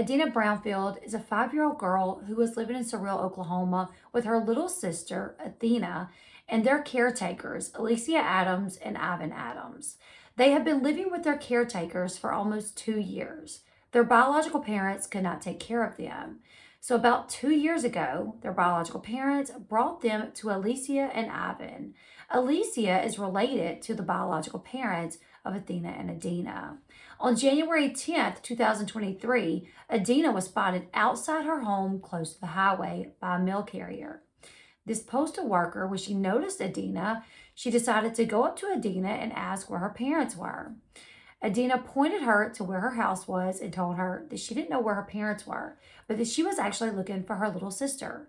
Adina Brownfield is a five year old girl who was living in Cyril, Oklahoma with her little sister, Athena, and their caretakers, Alysia Adams and Ivon Adams. They have been living with their caretakers for almost two years. Their biological parents could not take care of them. So, about two years ago, their biological parents brought them to Alysia and Ivon. Alysia is related to the biological parents of Athena and Adina. On January 10th, 2023, Adina was spotted outside her home close to the highway by a mail carrier. This postal worker, when she noticed Adina, she decided to go up to Adina and ask where her parents were. Adina pointed her to where her house was and told her that she didn't know where her parents were, but that she was actually looking for her little sister.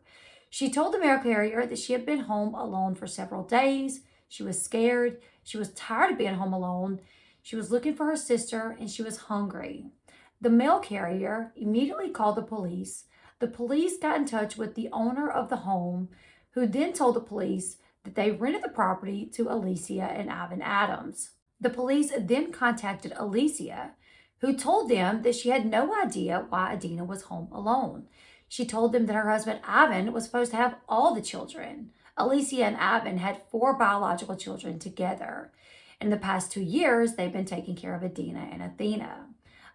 She told the mail carrier that she had been home alone for several days. She was scared. She was tired of being home alone. She was looking for her sister and she was hungry. The mail carrier immediately called the police. The police got in touch with the owner of the home, who then told the police that they rented the property to Alysia and Ivon Adams. The police then contacted Alysia, who told them that she had no idea why Adina was home alone. She told them that her husband Ivon was supposed to have all the children. Alysia and Ivon had four biological children together. In the past two years, they've been taking care of Adina and Athena.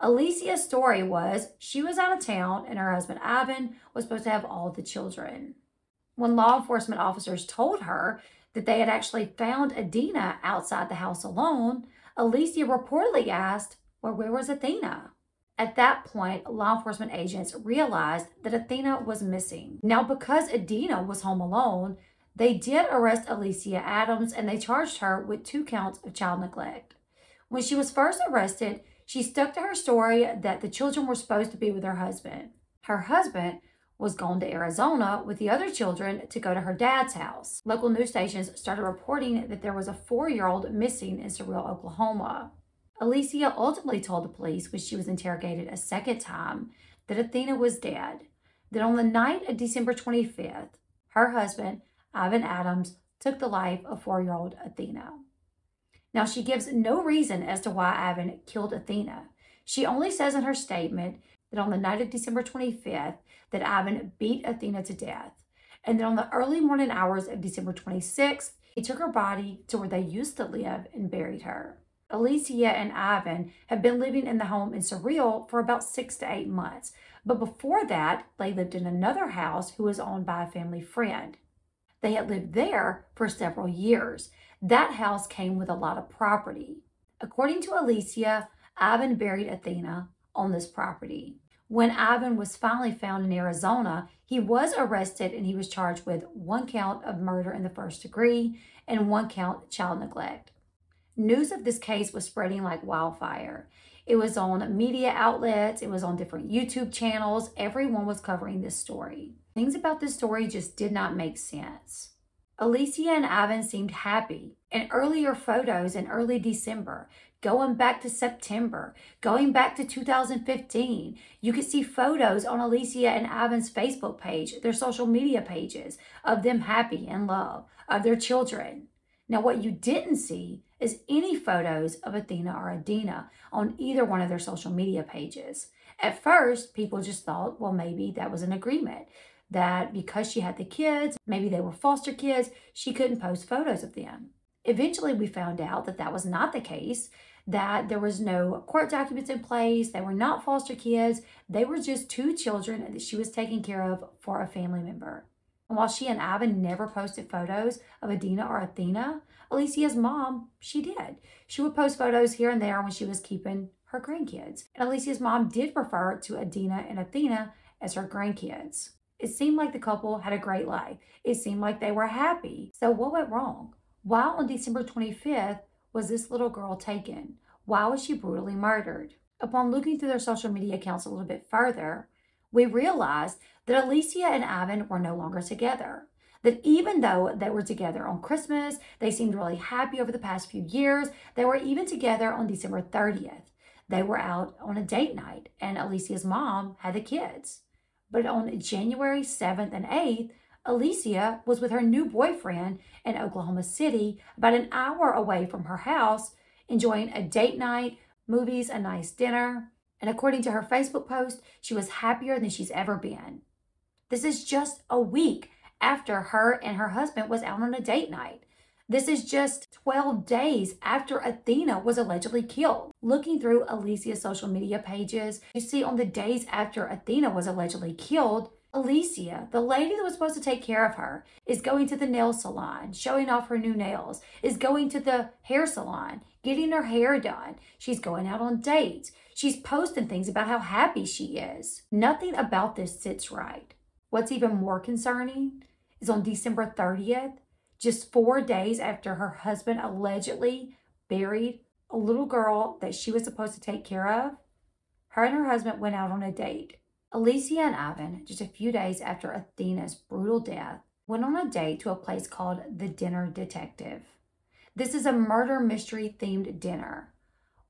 Alysia's story was she was out of town and her husband Ivon was supposed to have all the children. When law enforcement officers told her that they had actually found Adina outside the house alone, Alysia reportedly asked, Well, where was Athena? At that point, law enforcement agents realized that Athena was missing. Now, because Adina was home alone, they did arrest Alysia Adams and they charged her with two counts of child neglect. When she was first arrested, she stuck to her story that the children were supposed to be with her husband. Her husband was gone to Arizona with the other children to go to her dad's house. Local news stations started reporting that there was a four year old missing in Cyril, Oklahoma. Alysia ultimately told the police when she was interrogated a second time that Athena was dead. That on the night of December 25th, her husband, Ivon Adams, took the life of four year old Athena. Now, she gives no reason as to why Ivon killed Athena. She only says in her statement that on the night of December 25th, that Ivon beat Athena to death. And then on the early morning hours of December 26th, he took her body to where they used to live and buried her. Alysia and Ivon have been living in the home in Cyril for about six to eight months. But before that, they lived in another house who was owned by a family friend. They had lived there for several years. That house came with a lot of property. According to Alysia, Ivon buried Athena on this property. When Ivon was finally found in Arizona, he was arrested and he was charged with one count of murder in the first degree and one count child neglect. News of this case was spreading like wildfire. It was on media outlets, it was on different YouTube channels. Everyone was covering this story. Things about this story just did not make sense. Alysia and Ivon seemed happy. In earlier photos in early December, going back to September, going back to 2015. You could see photos on Alysia and Ivon's Facebook page, their social media pages of them happy and love, of their children. Now, what you didn't see is any photos of Athena or Adina on either one of their social media pages. At first, people just thought, well, maybe that was an agreement that because she had the kids, maybe they were foster kids, she couldn't post photos of them. Eventually, we found out that that was not the case, that there was no court documents in place. They were not foster kids. They were just two children that she was taking care of for a family member. And while she and Ivon never posted photos of Adina or Athena, Alysia's mom, she did. She would post photos here and there when she was keeping her grandkids. And Alysia's mom did refer to Adina and Athena as her grandkids. It seemed like the couple had a great life. It seemed like they were happy. So what went wrong? Why on December 25th was this little girl taken? Why was she brutally murdered? Upon looking through their social media accounts a little bit further, we realized that Alysia and Ivon were no longer together. That even though they were together on Christmas, they seemed really happy over the past few years, they were even together on December 30th. They were out on a date night, and Alysia's mom had the kids. But on January 7th and 8th, Alysia was with her new boyfriend in Oklahoma City, about an hour away from her house, enjoying a date night, movies, a nice dinner. And according to her Facebook post, she was happier than she's ever been. This is just a week after her and her husband was out on a date night. This is just 12 days after Athena was allegedly killed. Looking through Alysia's social media pages, you see on the days after Athena was allegedly killed, Alysia, the lady that was supposed to take care of her, is going to the nail salon, showing off her new nails, is going to the hair salon, getting her hair done. She's going out on dates. She's posting things about how happy she is. Nothing about this sits right. What's even more concerning is on December 30th, just four days after her husband allegedly buried a little girl that she was supposed to take care of, her and her husband went out on a date. Alysia and Ivon, just a few days after Athena's brutal death, went on a date to a place called the Dinner Detective. This is a murder mystery themed dinner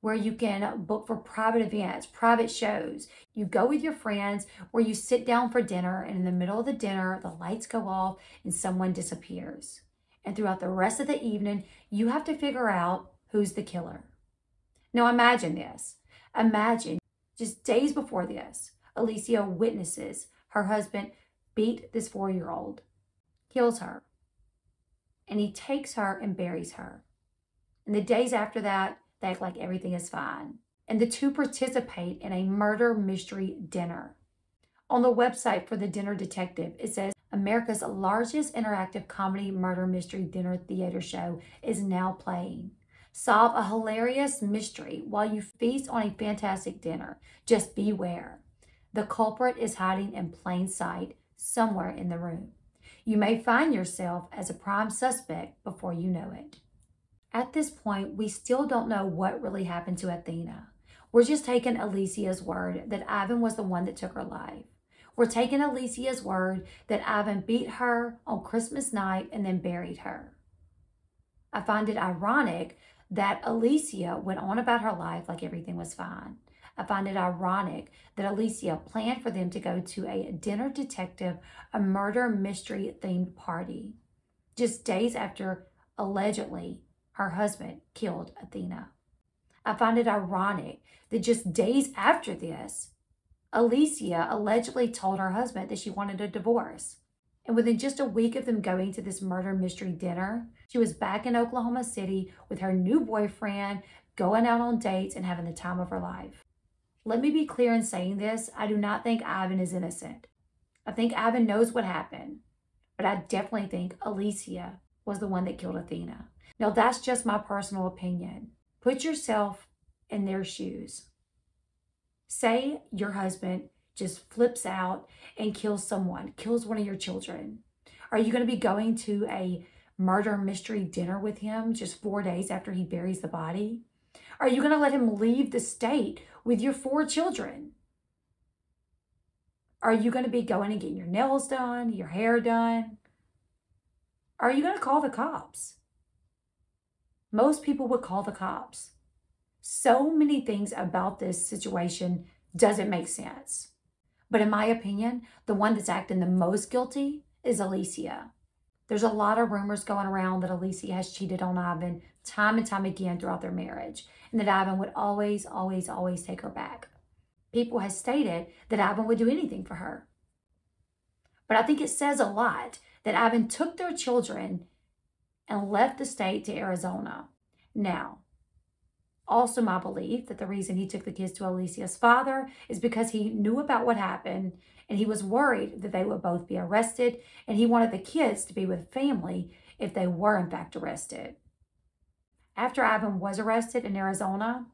where you can book for private events, private shows. You go with your friends where you sit down for dinner, and in the middle of the dinner, the lights go off and someone disappears. And throughout the rest of the evening, you have to figure out who's the killer. Now imagine this. Imagine just days before this, Alysia witnesses her husband beat this four year old, kills her, and he takes her and buries her. And the days after that, they act like everything is fine. And the two participate in a murder mystery dinner. On the website for the dinner detective, it says America's largest interactive comedy murder mystery dinner theater show is now playing. Solve a hilarious mystery while you feast on a fantastic dinner. Just beware. The culprit is hiding in plain sight somewhere in the room. You may find yourself as a prime suspect before you know it. At this point, we still don't know what really happened to Athena. We're just taking Alysia's word that Ivon was the one that took her life. We're taking Alysia's word that Ivon beat her on Christmas night and then buried her. I find it ironic that Alysia went on about her life like everything was fine. I find it ironic that Alysia planned for them to go to a dinner detective, a murder mystery themed party, just days after allegedly her husband killed Athena. I find it ironic that just days after this, Alysia allegedly told her husband that she wanted a divorce. And within just a week of them going to this murder mystery dinner, she was back in Oklahoma City with her new boyfriend, going out on dates and having the time of her life. Let me be clear in saying this I do not think Ivon is innocent. I think Ivon knows what happened, but I definitely think Alysia was the one that killed Athena. Now, that's just my personal opinion. Put yourself in their shoes. Say your husband just flips out and kills someone, kills one of your children. Are you going to be going to a murder mystery dinner with him just four days after he buries the body? Are you going to let him leave the state with your four children? Are you going to be going and getting your nails done, your hair done? Are you going to call the cops? Most people would call the cops. So many things about this situation doesn't make sense. But in my opinion, the one that's acting the most guilty is Alicia. There's a lot of rumors going around that Alysia has cheated on Ivon time and time again throughout their marriage, and that Ivon would always, always, always take her back. People have stated that Ivon would do anything for her. But I think it says a lot that Ivon took their children and left the state to Arizona. Now, also, my belief that the reason he took the kids to Alysia's father is because he knew about what happened and he was worried that they would both be arrested and he wanted the kids to be with family if they were in fact arrested. After Ivon was arrested in Arizona,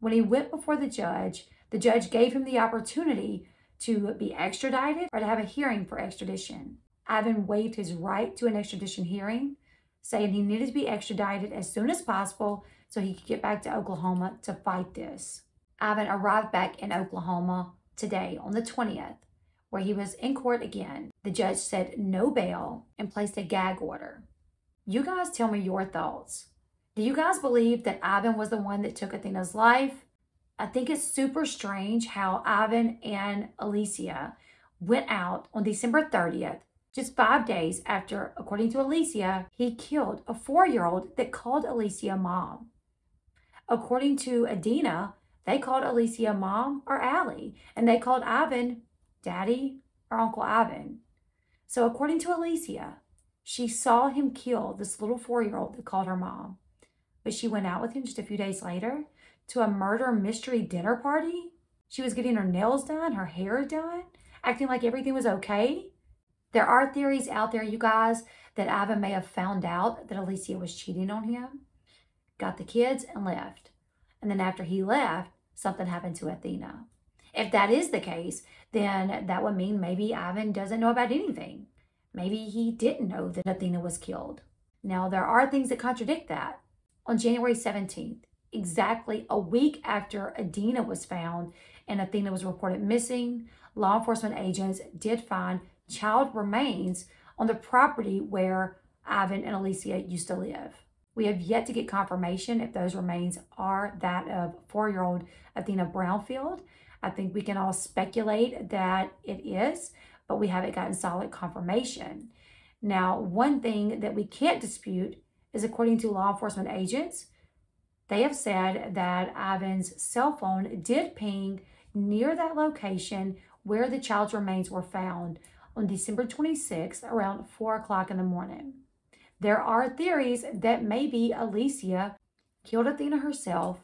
when he went before the judge, the judge gave him the opportunity to be extradited or to have a hearing for extradition. Ivon waived his right to an extradition hearing, saying he needed to be extradited as soon as possible so he could get back to Oklahoma to fight this. Ivon arrived back in Oklahoma today on the 20th, where he was in court again. The judge said no bail and placed a gag order. You guys tell me your thoughts. Do you guys believe that Ivon was the one that took Athena's life? I think it's super strange how Ivan and Alysia went out on December 30th, just five days after, according to Alysia, he killed a four year old that called Alysia mom. According to Adina, They called Alysia mom or Allie, and they called Ivon daddy or Uncle Ivon. So, according to Alysia, she saw him kill this little four year old that called her mom. But she went out with him just a few days later to a murder mystery dinner party. She was getting her nails done, her hair done, acting like everything was okay. There are theories out there, you guys, that Ivon may have found out that Alysia was cheating on him, got the kids, and left. And then after he left, something happened to Athena. If that is the case, then that would mean maybe Ivon doesn't know about anything. Maybe he didn't know that Athena was killed. Now, there are things that contradict that. On January 17th, exactly a week after Adina was found and Athena was reported missing, law enforcement agents did find child remains on the property where Ivon and Alysia used to live. We have yet to get confirmation if those remains are that of four year old Athena Brownfield. I think we can all speculate that it is, but we haven't gotten solid confirmation. Now, one thing that we can't dispute is according to law enforcement agents, they have said that Ivon's cell phone did ping near that location where the child's remains were found on December 26th around 4 o'clock in the morning. There are theories that maybe Alysia killed Athena herself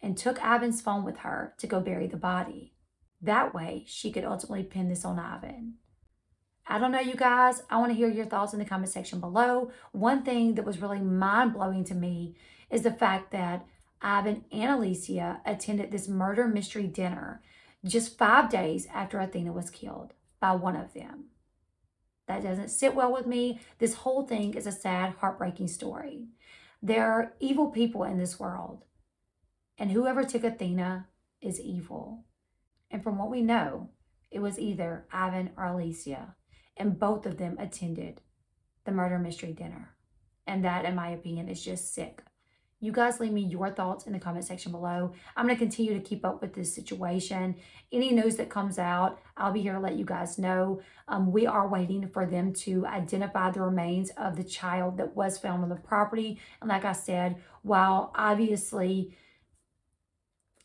and took Ivon's phone with her to go bury the body. That way, she could ultimately pin this on Ivon. I don't know, you guys. I want to hear your thoughts in the comment section below. One thing that was really mind blowing to me is the fact that Ivon and Alysia attended this murder mystery dinner just five days after Athena was killed by one of them. That doesn't sit well with me. This whole thing is a sad, heartbreaking story. There are evil people in this world, and whoever took Athena is evil. And from what we know, it was either Ivon or Alysia, and both of them attended the murder mystery dinner. And that, in my opinion, is just sick. You guys leave me your thoughts in the comment section below. I'm going to continue to keep up with this situation. Any news that comes out, I'll be here to let you guys know. Um, we are waiting for them to identify the remains of the child that was found on the property. And like I said, while obviously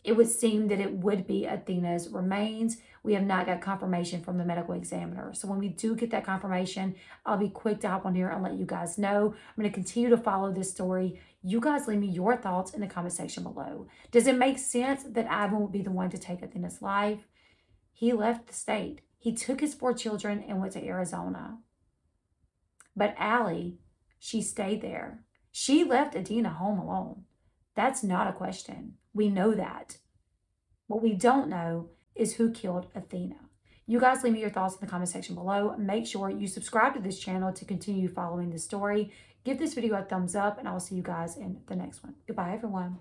it would seem that it would be Athena's remains. We have not got confirmation from the medical examiner. So when we do get that confirmation, I'll be quick to hop on here and let you guys know. I'm going to continue to follow this story. You guys leave me your thoughts in the comment section below. Does it make sense that Ivon would be the one to take Athena's life? He left the state. He took his four children and went to Arizona. But Allie, she stayed there. She left Adina home alone. That's not a question. We know that. What we don't know is who killed Athena. You guys leave me your thoughts in the comment section below. Make sure you subscribe to this channel to continue following the story. Give this video a thumbs up and I will see you guys in the next one. Goodbye, everyone.